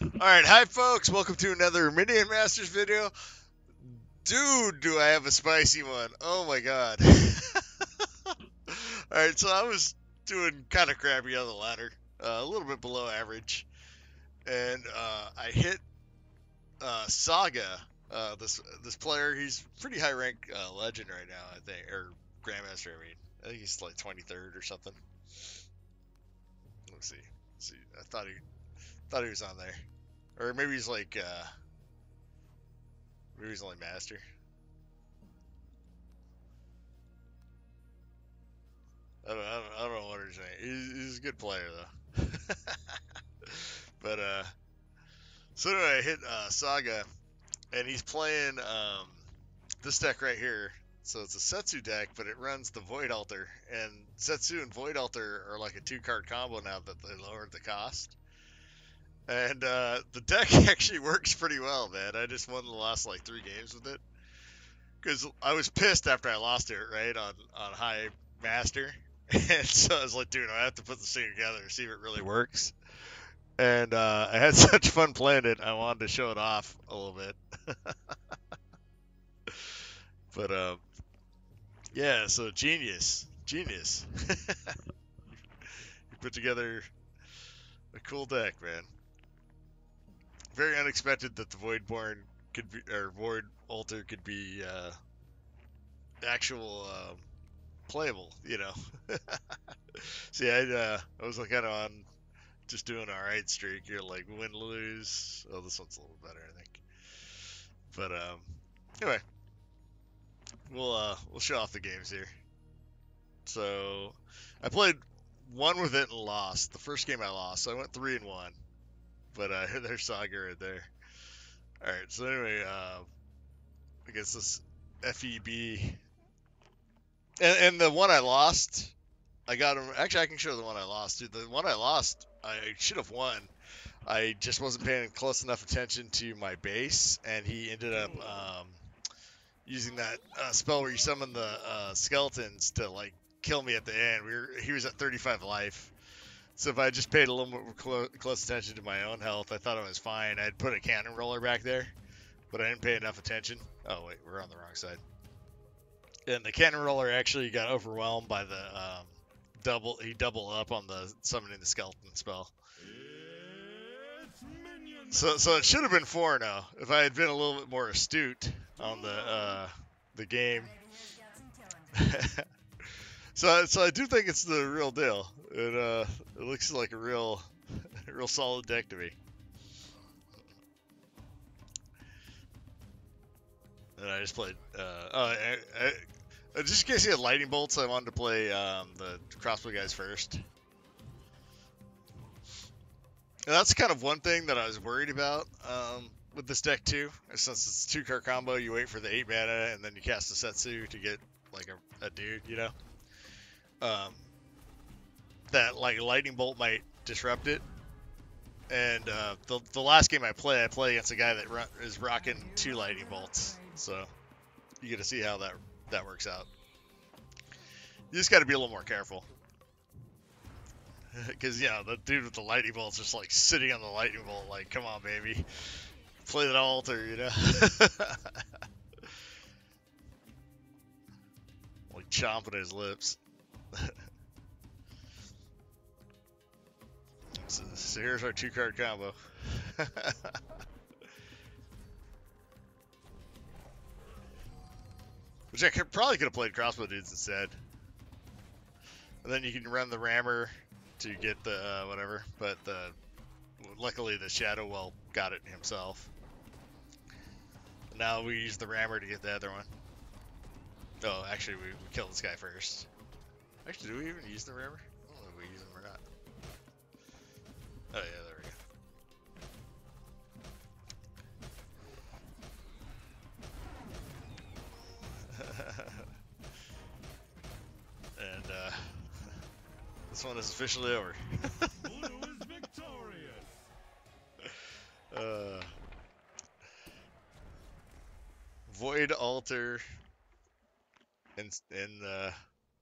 Alright, hi folks, welcome to another Minion Masters video. Dude, do I have a spicy one. Oh my god. Alright, so I was doing kind of crappy on the ladder, uh, a little bit below average. And uh, I hit uh, Saga, uh, this this player, he's pretty high rank uh, legend right now, I think, or Grandmaster, I mean. I think he's like 23rd or something. Let's see. Let's see. I thought he thought he was on there. Or maybe he's like, uh, maybe he's only master. I don't, I don't, I don't know what he's saying. He's, he's a good player though. but uh, so anyway, I hit uh, Saga, and he's playing um, this deck right here. So it's a Settsu deck, but it runs the Void Altar, and Settsu and Void Altar are like a two-card combo now that they lowered the cost. And uh, the deck actually works pretty well, man. I just won the last like three games with it because I was pissed after I lost it, right on on high master, and so I was like, dude, I have to put this thing together to see if it really works. And uh, I had such fun playing it, I wanted to show it off a little bit. but um, yeah, so genius, genius. you put together a cool deck, man very unexpected that the Voidborn could be or Void Altar could be uh, actual uh, playable, you know. See, I uh, I was kind of on just doing all right streak. You're like win lose. Oh, this one's a little better, I think. But um, anyway, we'll uh, we'll show off the games here. So I played one with it and lost. The first game I lost, so I went three and one but uh, there's Saga right there. All right, so anyway, uh, I guess this FEB, and, and the one I lost, I got him. Actually, I can show the one I lost. Dude, the one I lost, I should have won. I just wasn't paying close enough attention to my base, and he ended up um, using that uh, spell where you summon the uh, skeletons to like kill me at the end. We were, he was at 35 life, so if I just paid a little more clo- close attention to my own health, I thought I was fine. I'd put a cannon roller back there, but I didn't pay enough attention. Oh wait, we're on the wrong side. And the cannon roller actually got overwhelmed by the um, double. He double up on the summoning the skeleton spell. So so it should have been four now if I had been a little bit more astute on the uh, the game. So, so I do think it's the real deal. It uh, it looks like a real, real solid deck to me. And I just played. Uh, oh, I, I, just in case you had lightning bolts, I wanted to play um, the crossbow guys first. And that's kind of one thing that I was worried about um, with this deck too. Since it's two card combo, you wait for the eight mana and then you cast the Settsu to get like a, a dude, you know um, that like lightning bolt might disrupt it. And uh, the the last game I play, I play against a guy that is rocking two lightning bolts. So you get to see how that that works out. You just got to be a little more careful. Because, yeah, the dude with the lightning bolt's just like sitting on the lightning bolt, like, come on, baby. Play that altar, you know? like chomping his lips. so, so, here's our two card combo. Which I could, probably could have played crossbow dudes instead. And then you can run the rammer to get the uh, whatever, but the luckily the shadow well got it himself. Now we use the rammer to get the other one. Oh, actually, we, we killed this guy first. Actually, do we even use the rammer? Yeah, there we go. and uh, this one is officially over. uh, Void Altar in in uh,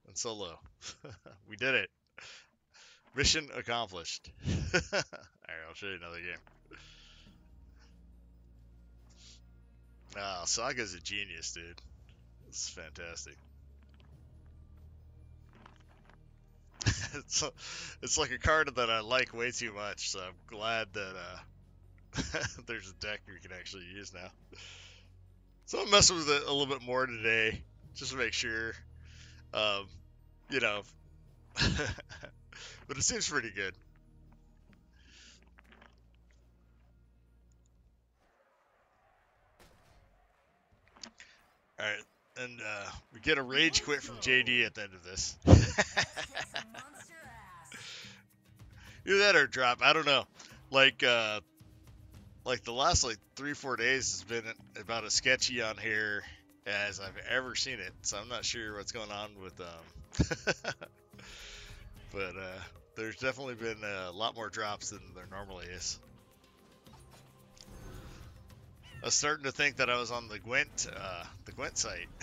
and solo. we did it. Mission accomplished. Alright, I'll show you another game. Ah, oh, Saga's a genius, dude. It's fantastic. it's, a, it's like a card that I like way too much, so I'm glad that uh, there's a deck we can actually use now. So I'm messing with it a little bit more today, just to make sure, um, you know, but it seems pretty good. All right, and uh, we get a rage quit from JD at the end of this. Either that or drop. I don't know. Like, uh, like the last like three four days has been about as sketchy on here as I've ever seen it. So I'm not sure what's going on with um. but uh, there's definitely been a lot more drops than there normally is. I was starting to think that I was on the Gwent, uh, the Gwent site.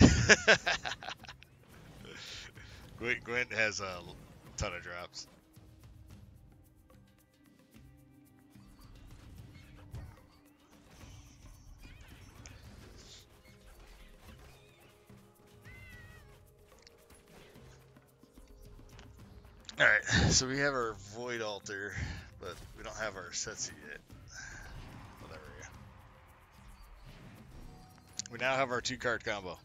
Gwent, Gwent has a ton of drops. Alright, so we have our Void Altar, but we don't have our Settsu yet. Go. We now have our two card combo.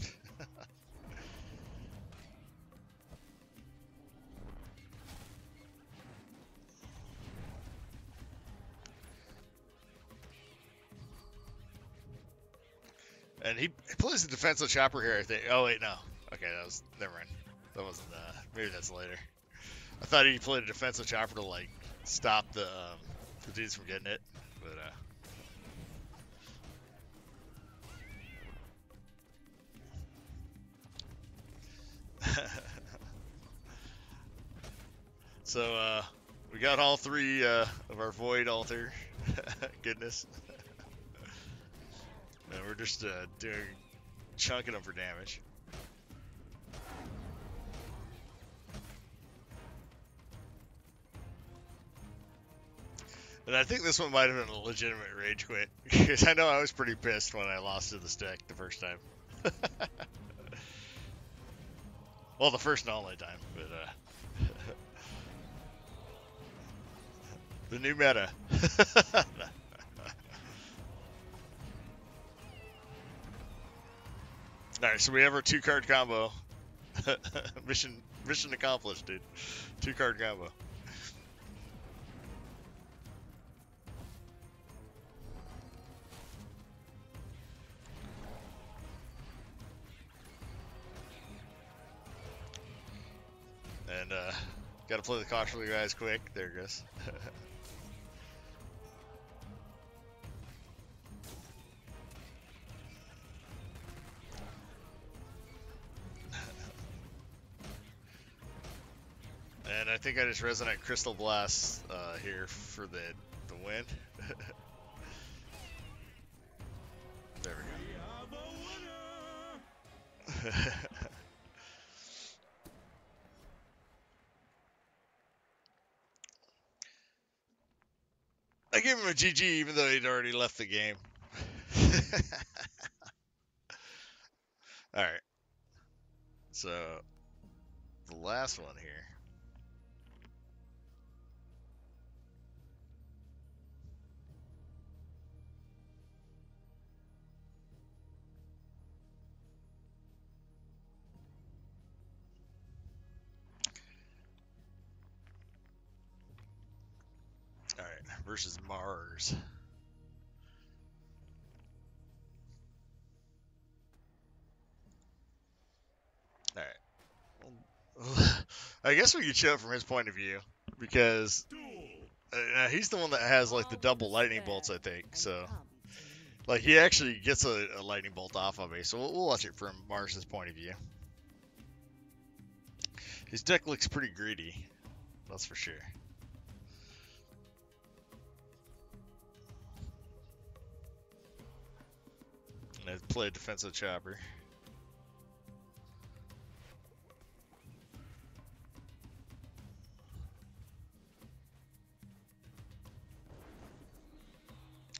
and he, he plays the Defenso Chopper here, I think. Oh, wait, no. Okay, that was. Never mind. That wasn't. Uh, maybe that's later. I thought he played a Defenso Chopper to like stop the um, the dudes from getting it, but uh. so uh, we got all three uh, of our void altar. Goodness. and we're just uh, doing chunking them for damage. And I think this one might have been a legitimate rage quit. Because I know I was pretty pissed when I lost to this deck the first time. well, the first and only time, but uh, the new meta. Alright, so we have our two card combo. mission mission accomplished, dude. Two card combo. Gotta play the cautionary guys quick. There it goes. and I think I just resonate Crystal Blast uh, here for the the win. there we go. I gave him a GG even though he'd already left the game. Alright. So, the last one here. Versus Mars. Alright. I guess we could show it from his point of view because uh, he's the one that has like the double lightning bolts, I think. So, like, he actually gets a, a lightning bolt off of me. So we'll, we'll watch it from Mars's point of view. His deck looks pretty greedy, that's for sure. And play Defenso Chopper.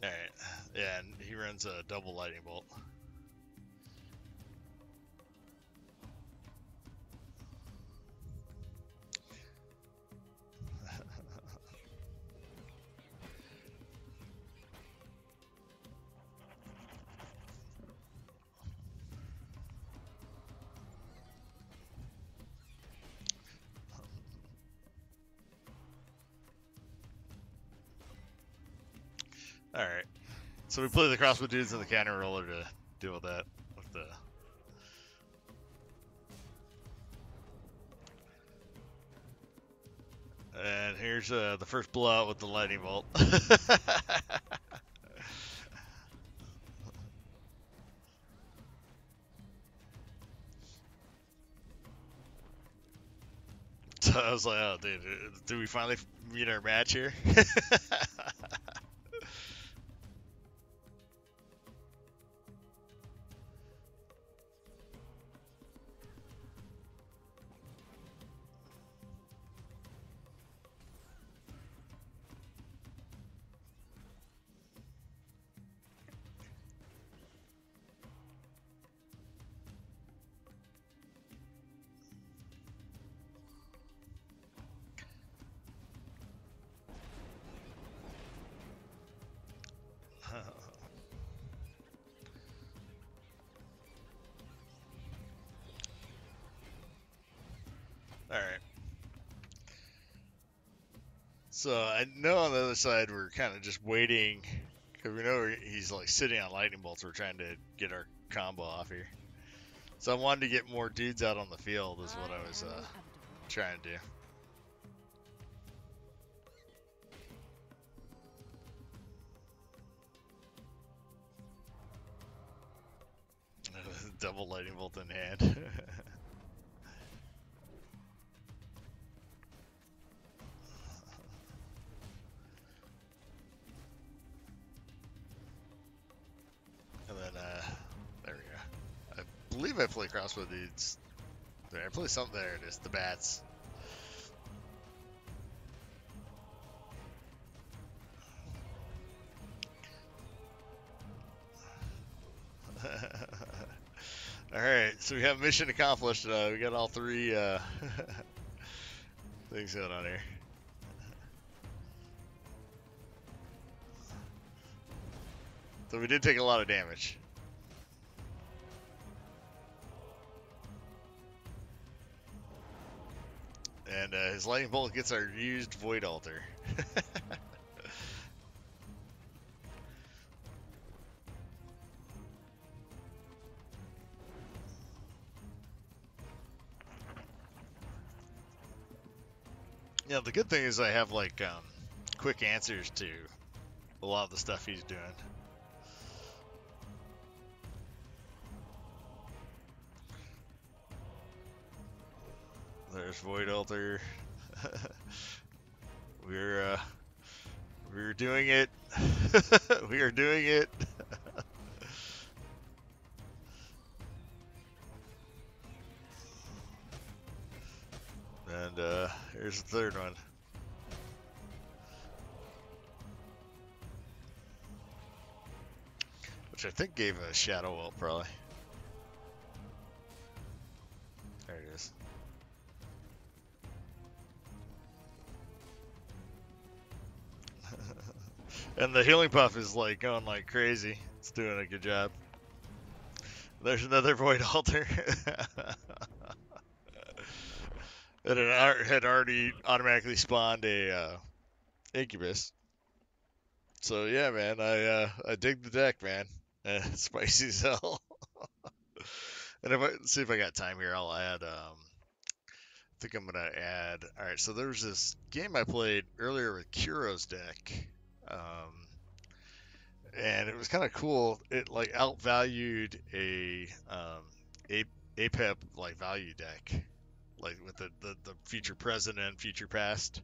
All right. Yeah, and he runs a double lightning bolt. All right. So we play the crossbow dudes and the cannon roller to deal with that. With the and here's uh, the first blowout with the lightning bolt. so I was like, oh, dude, do we finally meet our match here? Alright. So I know on the other side we're kind of just waiting because we know he's like sitting on lightning bolts. We're trying to get our combo off here. So I wanted to get more dudes out on the field is what I was uh, trying to do. Double lightning bolt in hand. crossbow dudes. There, play something there. It is the bats. Alright, so we have mission accomplished. Uh, we got all three uh, things going on here. So we did take a lot of damage. And uh, his lightning bolt gets our used void altar. Yeah, the good thing is I have like um, quick answers to a lot of the stuff he's doing. There's Void Altar. we're uh, we're doing it. we are doing it. and uh, here's the third one. Which I think gave a Shadow Well, probably. There it is. And the healing puff is like going like crazy. It's doing a good job. There's another void altar. it had already automatically spawned a uh, incubus. So yeah, man, I uh, I dig the deck, man. Spicy as hell. and if I see if I got time here, I'll add. Um, I think I'm gonna add. All right, so there's this game I played earlier with Kuro's deck, um, and it was kind of cool. It like outvalued a um, a APEP like value deck, like with the the, the future present and future past.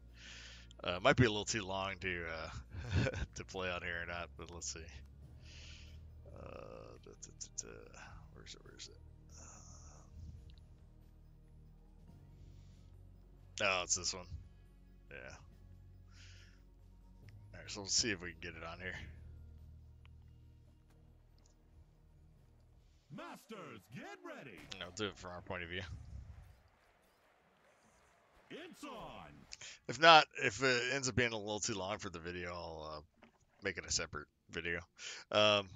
Uh, might be a little too long to uh, to play on here or not, but let's see. Uh, where's it? Where's it? Uh, oh, it's this one. Yeah there, so let's see if we can get it on here. Masters, get ready. And I'll do it from our point of view. It's on. If not, if it ends up being a little too long for the video, I'll uh, make it a separate video. Um,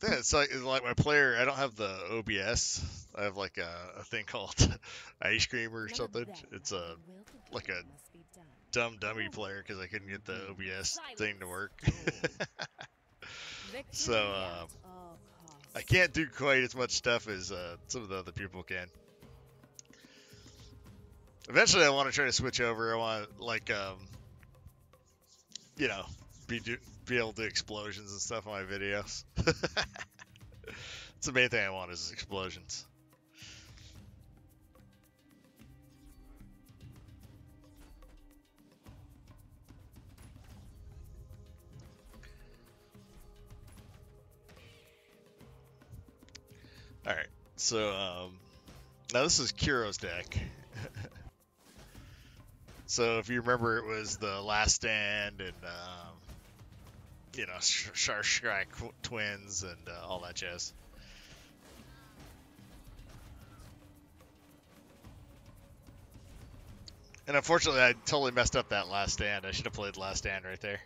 then it's like, it's like my player. I don't have the OBS. I have like a, a thing called Ice Cream or something. It's a like a dumb dummy player because I couldn't get the OBS thing to work. so um, I can't do quite as much stuff as uh, some of the other people can. Eventually, I want to try to switch over. I want like um, you know, be do, be able to do explosions and stuff on my videos. It's the main thing I want is explosions. Alright, so um, now this is Kuro's deck. so if you remember, it was the Last Stand and um, you know Shark Strike Twins and uh, all that jazz. And unfortunately, I totally messed up that last stand. I should have played last stand right there.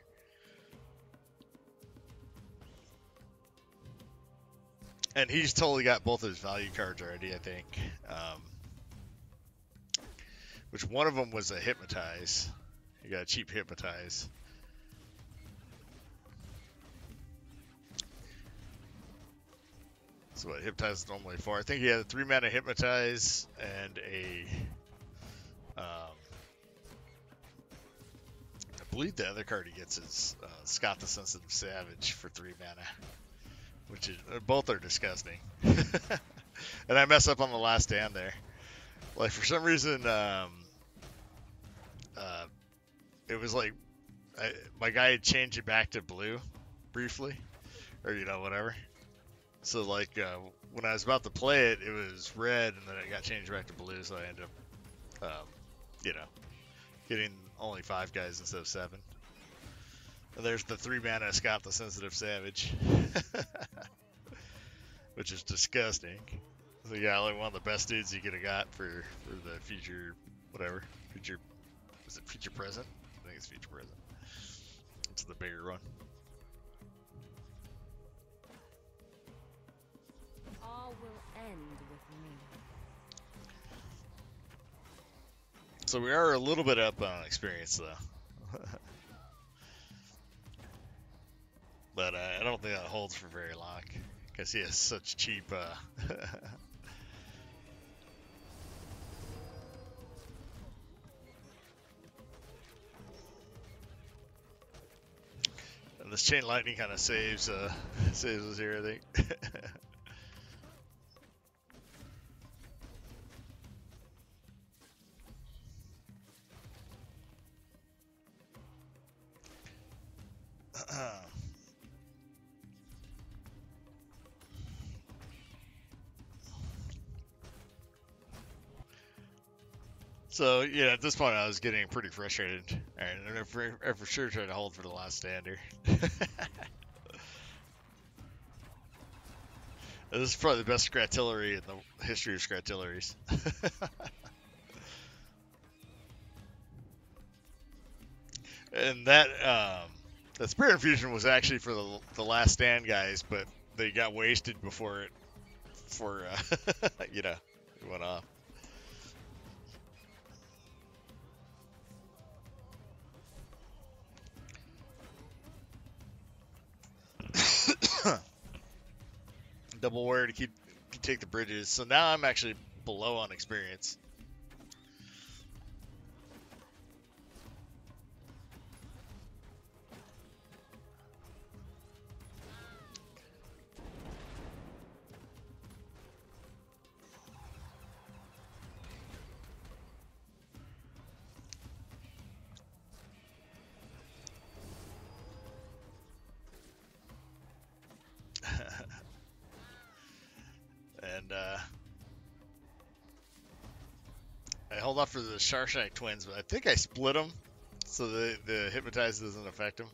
And he's totally got both of his value cards already, I think. Um, which one of them was a hypnotize. You got a cheap hypnotize. So what hypnotize is normally for? I think he had a three mana hypnotize and a um, believe the other card he gets is uh, Scott the Sensitive Savage for three mana, which is uh, both are disgusting. and I mess up on the last stand there. Like for some reason, um, uh, it was like I, my guy had changed it back to blue briefly, or you know whatever. So like uh, when I was about to play it, it was red, and then it got changed back to blue. So I ended up, um, you know, getting only five guys instead of seven. And there's the three mana Scott the Sensitive Savage. Which is disgusting. So yeah, like one of the best dudes you could have got for, for the future whatever. Future is it future present? I think it's future present. It's the bigger one. So we are a little bit up on experience, though. but uh, I don't think that holds for very long, because he has such cheap. Uh... this chain lightning kind of saves uh, saves us here, I think. So yeah, at this point I was getting pretty frustrated, and I for, I for sure tried to hold for the last stander. this is probably the best Scratillery in the history of Scratilleries. and that um, that Spirit Infusion was actually for the the last stand guys, but they got wasted before it, for uh, you know, it went off. double warrior to keep take the bridges. So now I'm actually below on experience. Uh, I hold off for the Sharshak twins, but I think I split them so the the hypnotize doesn't affect them.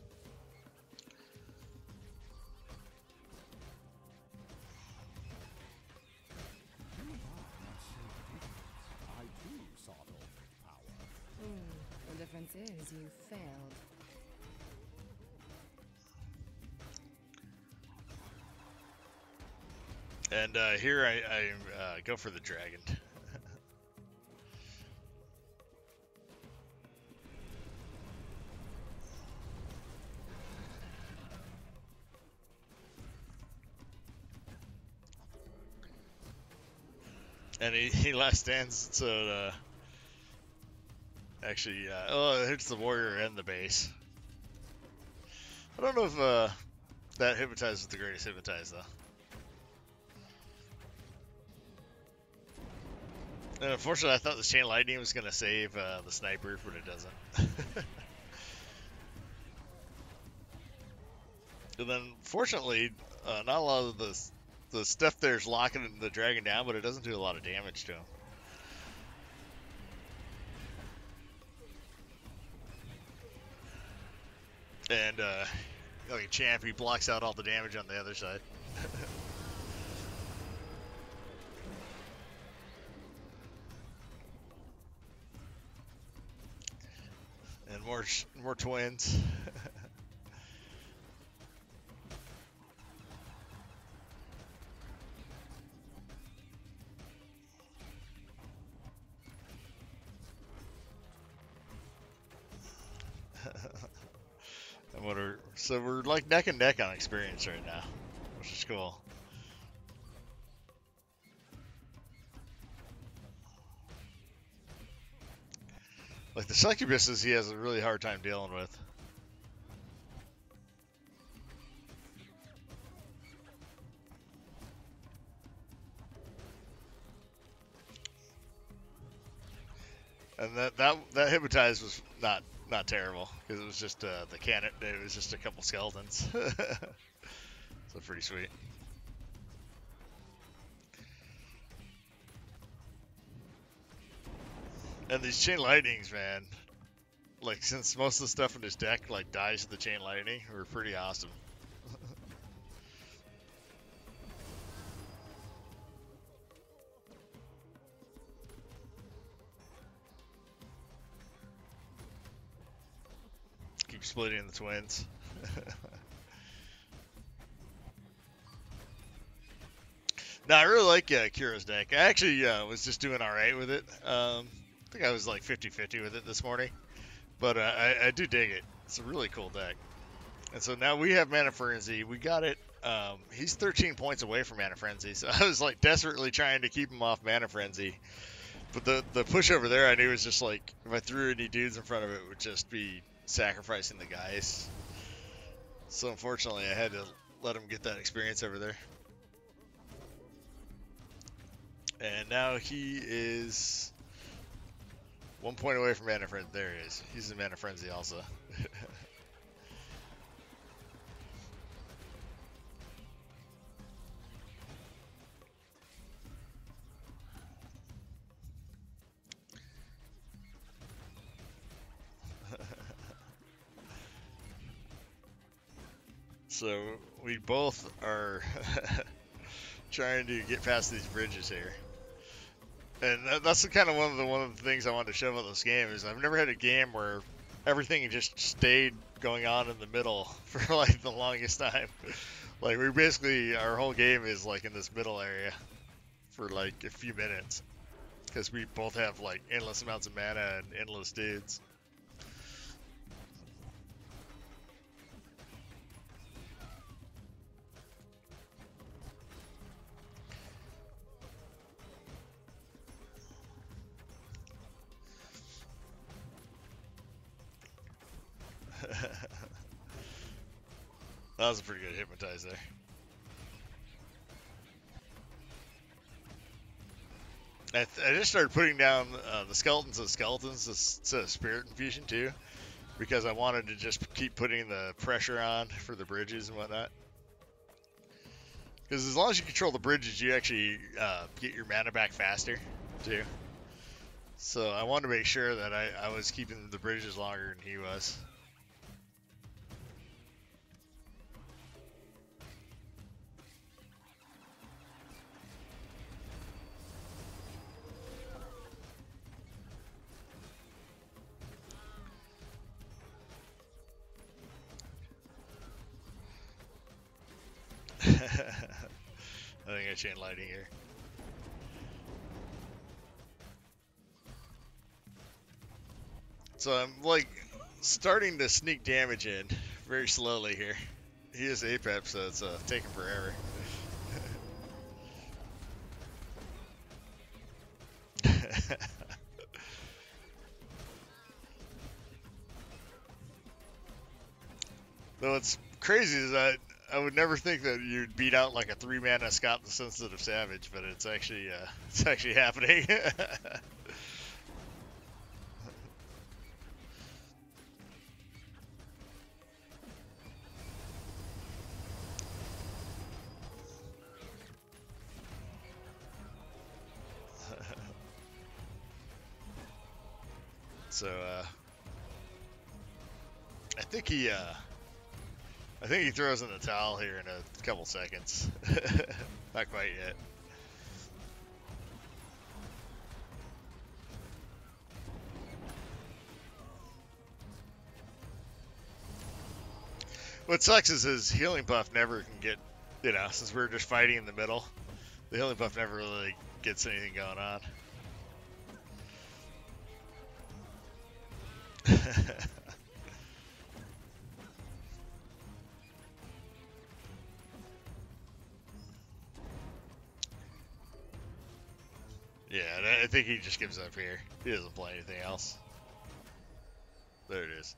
Here I, I uh, go for the dragon. and he, he last stands so uh, actually uh, oh it hits the warrior and the base. I don't know if uh, that hypnotize is the greatest hypnotize though. And unfortunately, I thought the chain lightning was gonna save uh, the sniper, but it doesn't. and then, fortunately, uh, not a lot of the the stuff there's locking the dragon down, but it doesn't do a lot of damage to him. And uh, like a champ, he blocks out all the damage on the other side. more twins. and what are so we're like neck and neck on experience right now, which is cool. Succubuses, he has a really hard time dealing with. And that that that hypnotize was not not terrible because it was just uh, the cannon. It was just a couple skeletons. so pretty sweet. And these chain lightnings, man. Like since most of the stuff in this deck like dies to the chain lightning, were pretty awesome. Keep splitting the twins. no, I really like uh, Kira's deck. I actually uh, was just doing alright with it. Um, I think I was like 50-50 with it this morning. But uh, I, I do dig it. It's a really cool deck. And so now we have Mana Frenzy. We got it. Um, he's 13 points away from Mana Frenzy. So I was like desperately trying to keep him off Mana Frenzy. But the, the push over there I knew was just like, if I threw any dudes in front of it, would just be sacrificing the guys. So unfortunately, I had to let him get that experience over there. And now he is one point away from Mana Frenzy. There he is. He's in Mana Frenzy also. so we both are trying to get past these bridges here. And that's the kind of one of the one of the things I wanted to show about this game is I've never had a game where everything just stayed going on in the middle for like the longest time. like we basically our whole game is like in this middle area for like a few minutes because we both have like endless amounts of mana and endless dudes. That was a pretty good hypnotize there. I, I just started putting down uh, the skeletons of skeletons to, to spirit infusion too, because I wanted to just keep putting the pressure on for the bridges and whatnot. Because as long as you control the bridges, you actually uh, get your mana back faster too. So I wanted to make sure that I, I was keeping the bridges longer than he was. I think I chain lighting here. So I'm like starting to sneak damage in very slowly here. He is APEP, so it's uh, taking forever. Though what's crazy is that I would never think that you'd beat out like a three mana Scott the Sensitive Savage, but it's actually uh, it's actually happening. so uh, I think he uh, I think he throws in the towel here in a couple seconds. Not quite yet. What sucks is his healing buff never can get, you know, since we're just fighting in the middle, the healing buff never really gets anything going on. think he just gives up here. He doesn't play anything else. There it is.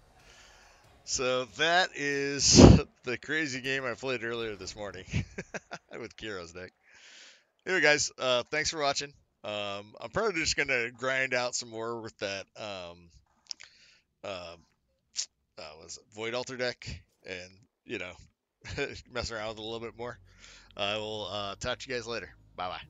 So that is the crazy game I played earlier this morning with Kiro's deck. Anyway, guys, uh, thanks for watching. Um, I'm probably just gonna grind out some more with that um, uh, uh, was Void Altar deck, and you know, mess around with it a little bit more. I will uh, talk to you guys later. Bye bye.